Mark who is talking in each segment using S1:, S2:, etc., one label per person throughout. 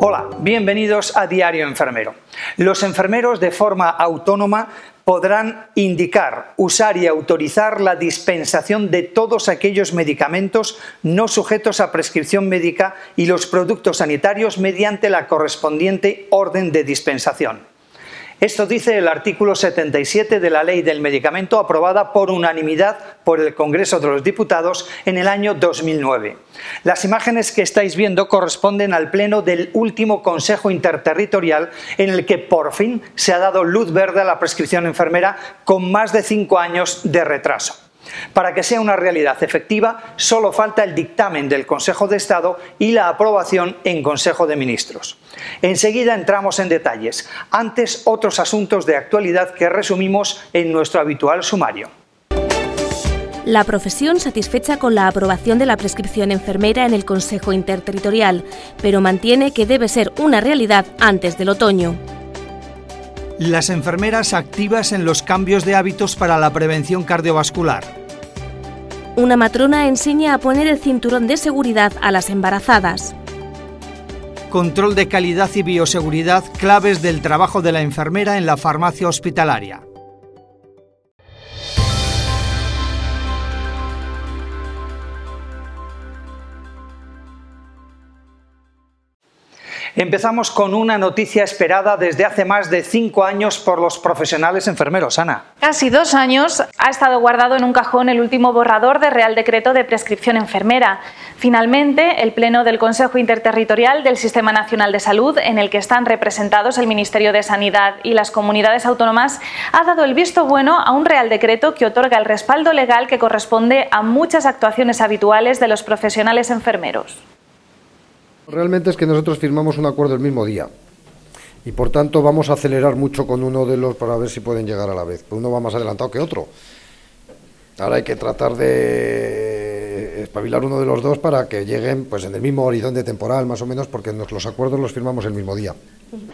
S1: Hola, bienvenidos a Diario Enfermero. Los enfermeros de forma autónoma podrán indicar, usar y autorizar la dispensación de todos aquellos medicamentos no sujetos a prescripción médica y los productos sanitarios mediante la correspondiente orden de dispensación. Esto dice el artículo 77 de la Ley del Medicamento aprobada por unanimidad por el Congreso de los Diputados en el año 2009. Las imágenes que estáis viendo corresponden al pleno del último Consejo Interterritorial en el que por fin se ha dado luz verde a la prescripción enfermera con más de cinco años de retraso. Para que sea una realidad efectiva, solo falta el dictamen del Consejo de Estado y la aprobación en Consejo de Ministros. Enseguida entramos en detalles. Antes, otros asuntos de actualidad que resumimos en nuestro habitual sumario.
S2: La profesión satisfecha con la aprobación de la prescripción enfermera en el Consejo Interterritorial, pero mantiene que debe ser una realidad antes del otoño.
S1: Las enfermeras activas en los cambios de hábitos para la prevención cardiovascular.
S2: Una matrona enseña a poner el cinturón de seguridad a las embarazadas.
S1: Control de calidad y bioseguridad claves del trabajo de la enfermera en la farmacia hospitalaria. Empezamos con una noticia esperada desde hace más de cinco años por los profesionales enfermeros. Ana.
S3: Casi dos años ha estado guardado en un cajón el último borrador de Real Decreto de Prescripción Enfermera. Finalmente, el Pleno del Consejo Interterritorial del Sistema Nacional de Salud, en el que están representados el Ministerio de Sanidad y las comunidades autónomas, ha dado el visto bueno a un Real Decreto que otorga el respaldo legal que corresponde a muchas actuaciones habituales de los profesionales enfermeros.
S4: Realmente es que nosotros firmamos un acuerdo el mismo día y por tanto vamos a acelerar mucho con uno de los para ver si pueden llegar a la vez. Uno va más adelantado que otro. Ahora hay que tratar de espabilar uno de los dos para que lleguen pues en el mismo horizonte temporal más o menos porque los acuerdos los firmamos el mismo día.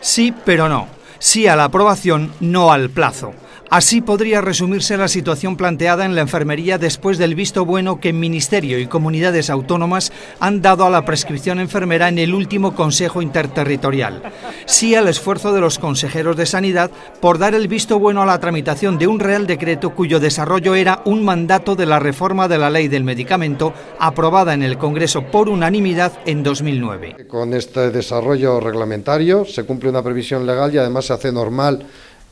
S1: Sí, pero no. Sí a la aprobación, no al plazo. Así podría resumirse la situación planteada en la enfermería después del visto bueno que Ministerio y comunidades autónomas han dado a la prescripción enfermera en el último Consejo Interterritorial. Sí al esfuerzo de los consejeros de Sanidad por dar el visto bueno a la tramitación de un Real Decreto cuyo desarrollo era un mandato de la reforma de la Ley del Medicamento aprobada en el Congreso por unanimidad en 2009.
S4: Con este desarrollo reglamentario se cumple una previsión legal y además se hace normal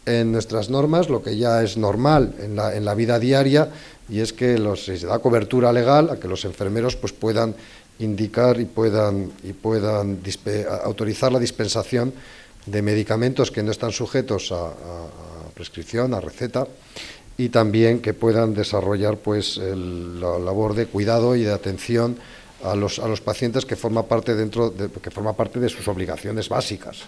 S4: en nuestras normas lo que ya es normal en la, en la vida diaria y es que se da cobertura legal a que los enfermeros pues, puedan indicar y puedan, y puedan autorizar la dispensación de medicamentos que no están sujetos a, prescripción, a receta, y también que puedan desarrollar pues, la labor de cuidado y de atención a los, a los pacientes que forma parte dentro de, que forma parte de sus obligaciones básicas.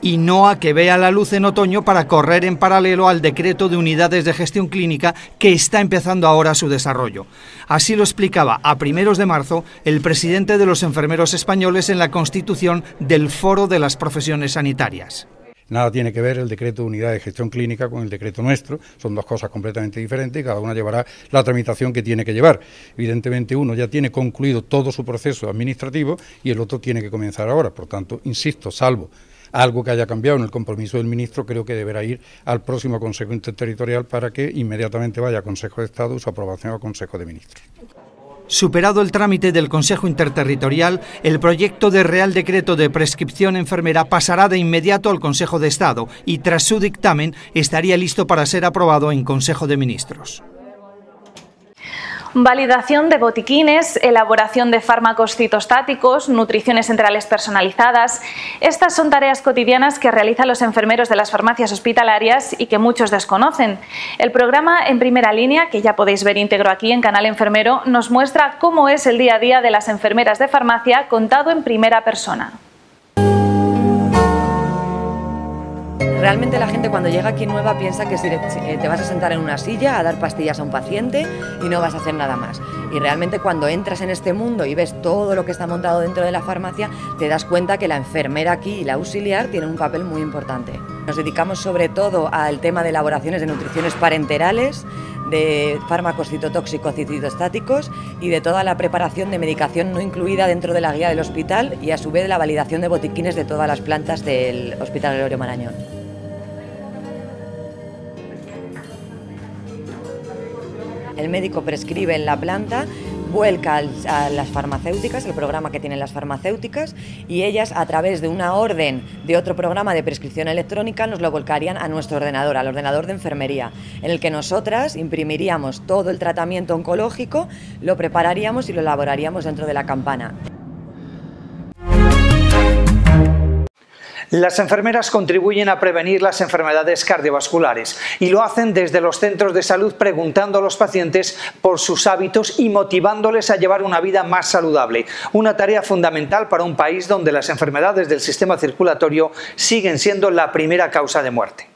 S1: Y no a que vea la luz en otoño para correr en paralelo al decreto de unidades de gestión clínica que está empezando ahora su desarrollo. Así lo explicaba a primeros de marzo el presidente de los enfermeros españoles en la constitución del Foro de las Profesiones Sanitarias.
S5: Nada tiene que ver el decreto de unidad de gestión clínica con el decreto nuestro, son dos cosas completamente diferentes y cada una llevará la tramitación que tiene que llevar. Evidentemente uno ya tiene concluido todo su proceso administrativo y el otro tiene que comenzar ahora. Por tanto, insisto, salvo algo que haya cambiado en el compromiso del ministro, creo que deberá ir al próximo Consejo Interterritorial para que inmediatamente vaya a Consejo de Estado su aprobación al Consejo de Ministros.
S1: Superado el trámite del Consejo Interterritorial, el proyecto de Real Decreto de Prescripción Enfermera pasará de inmediato al Consejo de Estado y tras su dictamen estaría listo para ser aprobado en Consejo de Ministros.
S3: Validación de botiquines, elaboración de fármacos citostáticos, nutriciones centrales personalizadas. Estas son tareas cotidianas que realizan los enfermeros de las farmacias hospitalarias y que muchos desconocen. El programa En Primera Línea, que ya podéis ver íntegro aquí en Canal Enfermero, nos muestra cómo es el día a día de las enfermeras de farmacia contado en primera persona.
S6: Realmente la gente cuando llega aquí nueva piensa que eh, te vas a sentar en una silla a dar pastillas a un paciente y no vas a hacer nada más. Y realmente cuando entras en este mundo y ves todo lo que está montado dentro de la farmacia, te das cuenta que la enfermera aquí y la auxiliar tienen un papel muy importante. Nos dedicamos sobre todo al tema de elaboraciones de nutriciones parenterales, de fármacos citotóxicos y citostáticos y de toda la preparación de medicación no incluida dentro de la guía del hospital y a su vez la validación de botiquines de todas las plantas del Hospital Gregorio Marañón. El médico prescribe en la planta vuelca a las farmacéuticas, el programa que tienen las farmacéuticas, y ellas a través de una orden de otro programa de prescripción electrónica nos lo volcarían a nuestro ordenador, al ordenador de enfermería, en el que nosotras imprimiríamos todo el tratamiento oncológico, lo prepararíamos y lo elaboraríamos dentro de la campana.
S1: Las enfermeras contribuyen a prevenir las enfermedades cardiovasculares y lo hacen desde los centros de salud preguntando a los pacientes por sus hábitos y motivándoles a llevar una vida más saludable. Una tarea fundamental para un país donde las enfermedades del sistema circulatorio siguen siendo la primera causa de muerte.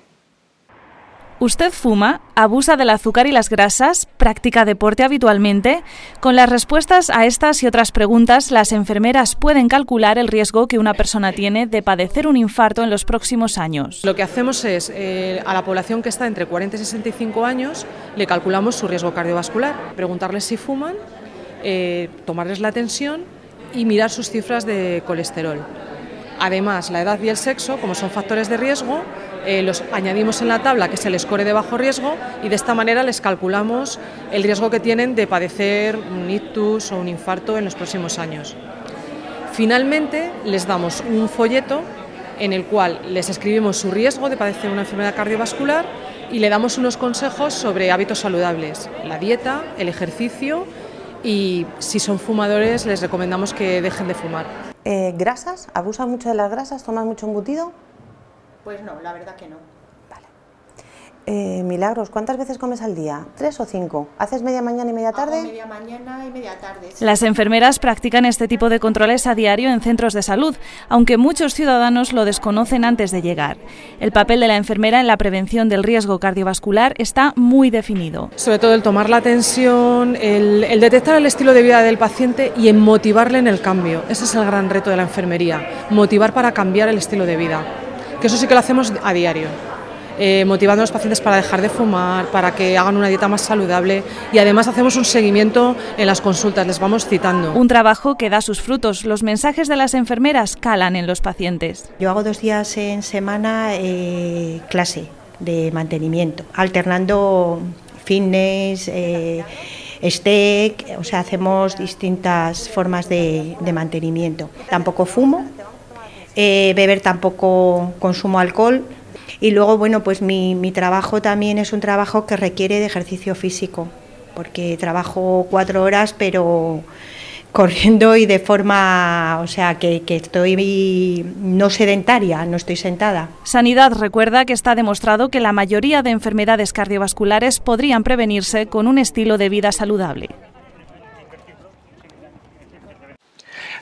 S3: ¿Usted fuma, abusa del azúcar y las grasas, practica deporte habitualmente? Con las respuestas a estas y otras preguntas, las enfermeras pueden calcular el riesgo que una persona tiene de padecer un infarto en los próximos años.
S7: Lo que hacemos es, eh, a la población que está entre 40 y 65 años, le calculamos su riesgo cardiovascular, preguntarles si fuman, eh, tomarles la tensión y mirar sus cifras de colesterol. Además, la edad y el sexo, como son factores de riesgo, eh, los añadimos en la tabla, que es el score de bajo riesgo, y de esta manera les calculamos el riesgo que tienen de padecer un ictus o un infarto en los próximos años. Finalmente, les damos un folleto en el cual les escribimos su riesgo de padecer una enfermedad cardiovascular y le damos unos consejos sobre hábitos saludables, la dieta, el ejercicio y si son fumadores les recomendamos que dejen de fumar.
S8: Eh, ¿Grasas? ¿Abusan mucho de las grasas? ¿Tomas mucho embutido?
S9: Pues no, la verdad que no.
S8: Eh, Milagros, ¿cuántas veces comes al día? ¿Tres o cinco? ¿Haces media mañana y media tarde?
S9: media mañana y media tarde.
S3: Las enfermeras practican este tipo de controles a diario en centros de salud, aunque muchos ciudadanos lo desconocen antes de llegar. El papel de la enfermera en la prevención del riesgo cardiovascular está muy definido.
S7: Sobre todo el tomar la atención, el, el detectar el estilo de vida del paciente y en motivarle en el cambio. Ese es el gran reto de la enfermería, motivar para cambiar el estilo de vida. Que eso sí que lo hacemos a diario. Eh, motivando a los pacientes para dejar de fumar, para que hagan una dieta más saludable y además hacemos un seguimiento en las consultas, les vamos citando.
S3: Un trabajo que da sus frutos. Los mensajes de las enfermeras calan en los pacientes.
S9: Yo hago dos días en semana eh, clase de mantenimiento, alternando fitness. Eh, o sea, hacemos distintas formas de, mantenimiento. Tampoco fumo, eh, beber tampoco consumo alcohol, y luego, bueno, pues mi, mi trabajo también es un trabajo que requiere de ejercicio físico, porque trabajo cuatro horas, pero corriendo y de forma, o sea, que, que, estoy no sedentaria, no estoy sentada.
S3: Sanidad recuerda que está demostrado que la mayoría de enfermedades cardiovasculares podrían prevenirse con un estilo de vida saludable.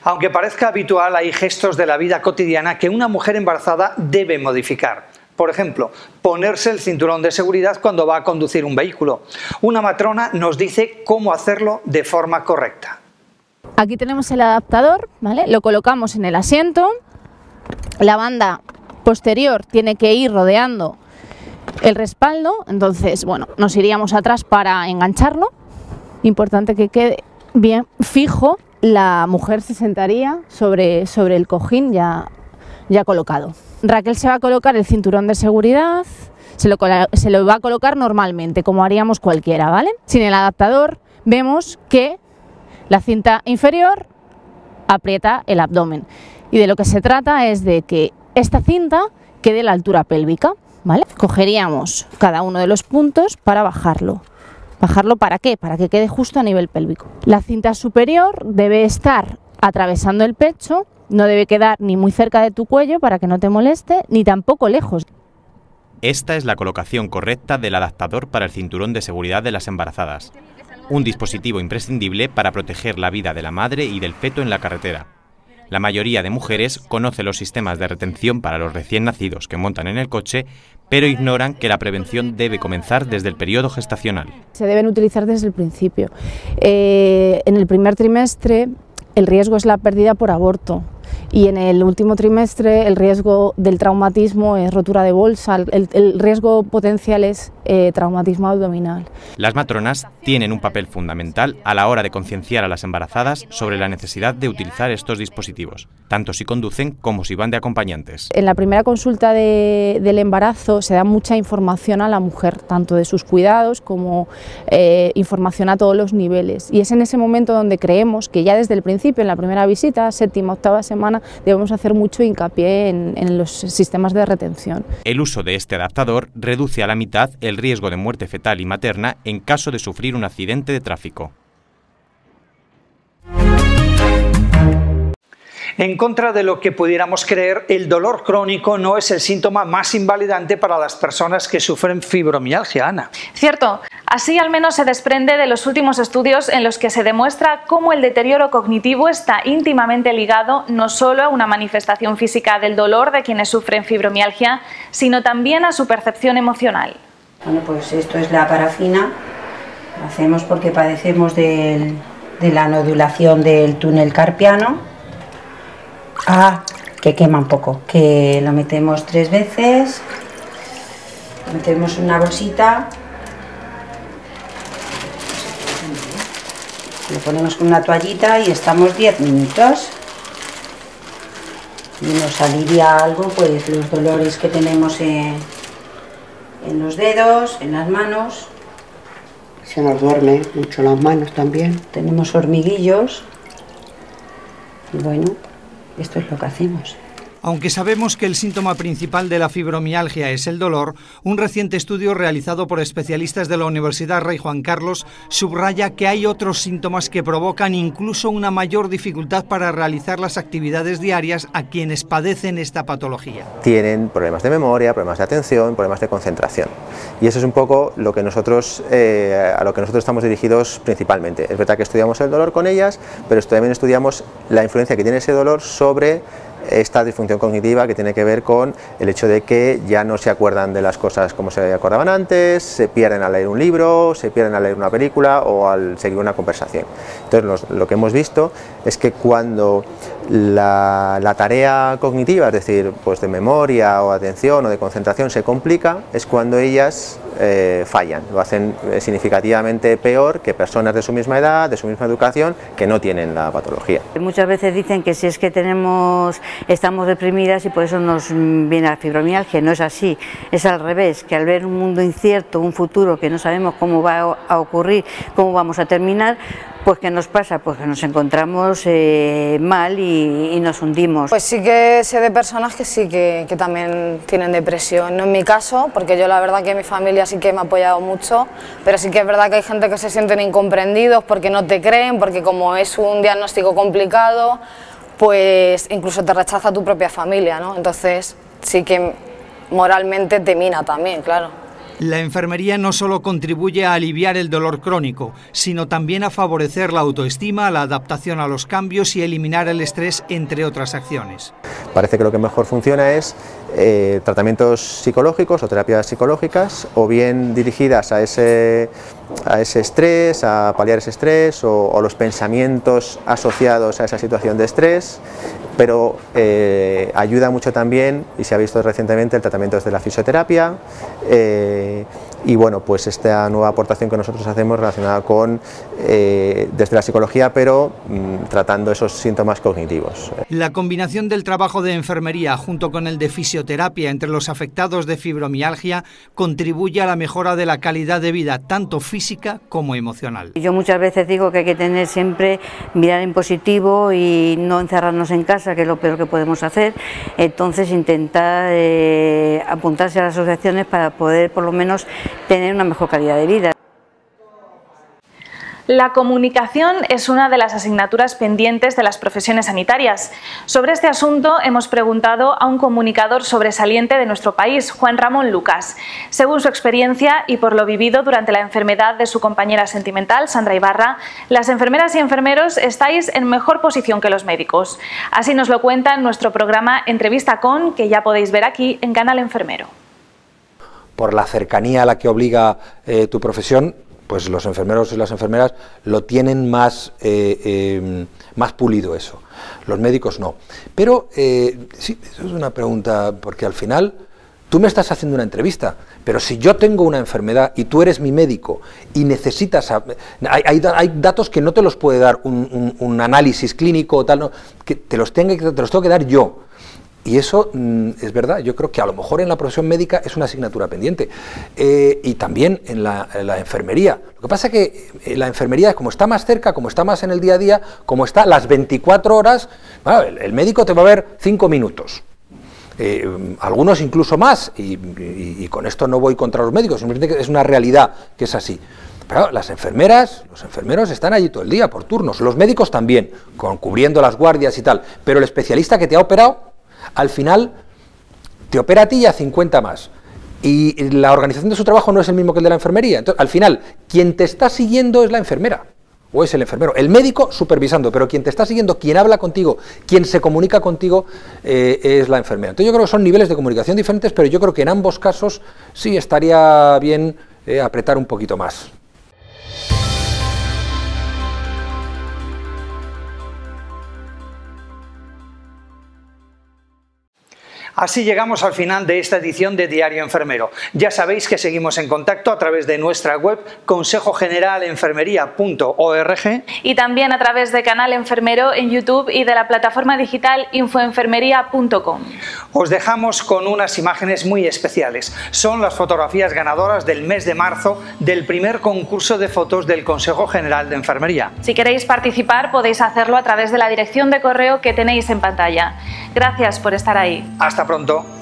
S1: Aunque parezca habitual, hay gestos de la vida cotidiana que una mujer embarazada debe modificar. Por ejemplo, ponerse el cinturón de seguridad cuando va a conducir un vehículo. Una matrona nos dice cómo hacerlo de forma correcta.
S10: Aquí tenemos el adaptador, ¿vale? Lo colocamos en el asiento. La banda posterior tiene que ir rodeando el respaldo, entonces, bueno, nos iríamos atrás para engancharlo. Importante que quede bien fijo. La mujer se sentaría sobre, sobre el cojín ya, ya colocado. Raquel se va a colocar el cinturón de seguridad, se lo, se lo va a colocar normalmente, como haríamos cualquiera, ¿vale? Sin el adaptador vemos que la cinta inferior aprieta el abdomen. Y de lo que se trata es de que esta cinta quede a la altura pélvica, ¿vale? Cogeríamos cada uno de los puntos para bajarlo. ¿Bajarlo para qué? Para que quede justo a nivel pélvico. La cinta superior debe estar atravesando el pecho no debe quedar ni muy cerca de tu cuello para que no te moleste, ni tampoco lejos.
S11: Esta es la colocación correcta del adaptador para el cinturón de seguridad de las embarazadas, un dispositivo imprescindible para proteger la vida de la madre y del feto en la carretera. La mayoría de mujeres conoce los sistemas de retención para los recién nacidos que montan en el coche, pero ignoran que la prevención debe comenzar desde el periodo gestacional.
S10: Se deben utilizar desde el principio. Eh, en el primer trimestre el riesgo es la pérdida por aborto, y en el último trimestre el riesgo del traumatismo es rotura de bolsa, el, riesgo potencial es eh, traumatismo abdominal.
S11: Las matronas tienen un papel fundamental a la hora de concienciar a las embarazadas sobre la necesidad de utilizar estos dispositivos, tanto si conducen como si van de acompañantes.
S10: En la primera consulta del embarazo se da mucha información a la mujer, tanto de sus cuidados como eh, información a todos los niveles. Y es en ese momento donde creemos que ya desde el principio, en la primera visita, séptima, octava semana, debemos hacer mucho hincapié en, los sistemas de retención.
S11: El uso de este adaptador reduce a la mitad el riesgo de muerte fetal y materna en caso de sufrir un accidente de tráfico.
S1: En contra de lo que pudiéramos creer, el dolor crónico no es el síntoma más invalidante para las personas que sufren fibromialgia, Ana.
S3: Cierto, así al menos se desprende de los últimos estudios en los que se demuestra cómo el deterioro cognitivo está íntimamente ligado no solo a una manifestación física del dolor de quienes sufren fibromialgia, sino también a su percepción emocional.
S12: Bueno, pues esto es la parafina, lo hacemos porque padecemos de la nodulación del túnel carpiano Ah, que quema un poco. Que lo metemos tres veces. Metemos una bolsita. Lo ponemos con una toallita y estamos 10 minutos. Y nos alivia algo, pues los dolores que tenemos en, en los dedos, en las manos.
S13: Se nos duerme mucho las manos también.
S12: Tenemos hormiguillos. Y bueno, esto es lo que hacemos.
S1: Aunque sabemos que el síntoma principal de la fibromialgia es el dolor, un reciente estudio realizado por especialistas de la Universidad Rey Juan Carlos subraya que hay otros síntomas que provocan incluso una mayor dificultad para realizar las actividades diarias a quienes padecen esta patología.
S14: Tienen problemas de memoria, problemas de atención, problemas de concentración. Y eso es un poco lo que nosotros, eh, a lo que nosotros estamos dirigidos principalmente. Es verdad que estudiamos el dolor con ellas, pero también estudiamos la influencia que tiene ese dolor sobre esta disfunción cognitiva que tiene que ver con el hecho de que ya no se acuerdan de las cosas como se acordaban antes, se pierden al leer un libro, se pierden al leer una película o al seguir una conversación. Entonces lo que hemos visto es que cuando la, tarea cognitiva, es decir, pues de memoria o atención o de concentración se complica, es cuando ellas eh, fallan, lo hacen eh, significativamente peor que personas de su misma edad, de su misma educación, que no tienen la patología.
S12: Muchas veces dicen que si es que tenemos, estamos deprimidas y por eso nos viene la fibromialgia, no es así, es al revés, que al ver un mundo incierto, un futuro que no sabemos cómo va a ocurrir, cómo vamos a terminar, pues ¿qué nos pasa? Pues que nos encontramos eh, mal y, nos hundimos.
S15: Pues sí que sé de personas que sí que, que, también tienen depresión, no en mi caso, porque yo la verdad que mi familia sí que me ha apoyado mucho, pero sí que es verdad que hay gente que se sienten incomprendidos porque no te creen, porque como es un diagnóstico complicado, pues incluso te rechaza tu propia familia, ¿no? Entonces sí que moralmente te mina también, claro.
S1: La enfermería no solo contribuye a aliviar el dolor crónico, sino también a favorecer la autoestima, la adaptación a los cambios y eliminar el estrés, entre otras acciones.
S14: Parece que lo que mejor funciona es eh, tratamientos psicológicos o terapias psicológicas, o bien dirigidas a ese, a ese estrés, a paliar ese estrés, o, los pensamientos asociados a esa situación de estrés, pero eh, ayuda mucho también, y se ha visto recientemente, el tratamiento desde la fisioterapia, eh, y bueno, pues esta nueva aportación que nosotros hacemos relacionada con eh, desde la psicología, pero mm, tratando esos síntomas cognitivos.
S1: La combinación del trabajo de enfermería junto con el de fisioterapia entre los afectados de fibromialgia contribuye a la mejora de la calidad de vida, tanto física como emocional.
S12: Yo muchas veces digo que hay que tener siempre mirar en positivo y no encerrarnos en casa, que es lo peor que podemos hacer. Entonces intentar eh, apuntarse a las asociaciones para poder por lo menos tener una mejor calidad de vida.
S3: La comunicación es una de las asignaturas pendientes de las profesiones sanitarias. Sobre este asunto hemos preguntado a un comunicador sobresaliente de nuestro país, Juan Ramón Lucas. Según su experiencia y por lo vivido durante la enfermedad de su compañera sentimental, Sandra Ibarra, las enfermeras y enfermeros estáis en mejor posición que los médicos. Así nos lo cuenta en nuestro programa Entrevista con, que ya podéis ver aquí en Canal Enfermero.
S16: Por la cercanía a la que obliga eh, tu profesión, pues los enfermeros y las enfermeras lo tienen más, eh, eh, más pulido eso. Los médicos no. Pero eh, sí, eso es una pregunta, porque al final tú me estás haciendo una entrevista, pero si yo tengo una enfermedad y tú eres mi médico y necesitas... Hay, hay, datos que no te los puede dar un, análisis clínico o tal, que te los, te los tengo que dar yo. Y eso mm, es verdad, yo creo que a lo mejor en la profesión médica es una asignatura pendiente. Eh, y también en la, en la, enfermería. Lo que pasa es que eh, la enfermería, como está más cerca, como está más en el día a día, como está las 24 horas, bueno, el, médico te va a ver 5 minutos. Eh, algunos incluso más, y, con esto no voy contra los médicos, simplemente es una realidad que es así. Pero las enfermeras, los enfermeros están allí todo el día por turnos, los médicos también, con, cubriendo las guardias y tal, pero el especialista que te ha operado al final te opera a ti y a 50 más. Y la organización de su trabajo no es el mismo que el de la enfermería. Entonces, al final, quien te está siguiendo es la enfermera o es el enfermero. El médico supervisando, pero quien te está siguiendo, quien habla contigo, quien se comunica contigo, eh, es la enfermera. Entonces yo creo que son niveles de comunicación diferentes, pero yo creo que en ambos casos sí estaría bien eh, apretar un poquito más.
S1: Así llegamos al final de esta edición de Diario Enfermero. Ya sabéis que seguimos en contacto a través de nuestra web consejogeneralenfermería.org
S3: y también a través de Canal Enfermero en YouTube y de la plataforma digital infoenfermería.com.
S1: Os dejamos con unas imágenes muy especiales. Son las fotografías ganadoras del mes de marzo del primer concurso de fotos del Consejo General de Enfermería.
S3: Si queréis participar podéis hacerlo a través de la dirección de correo que tenéis en pantalla. Gracias por estar ahí.
S1: Hasta pronto.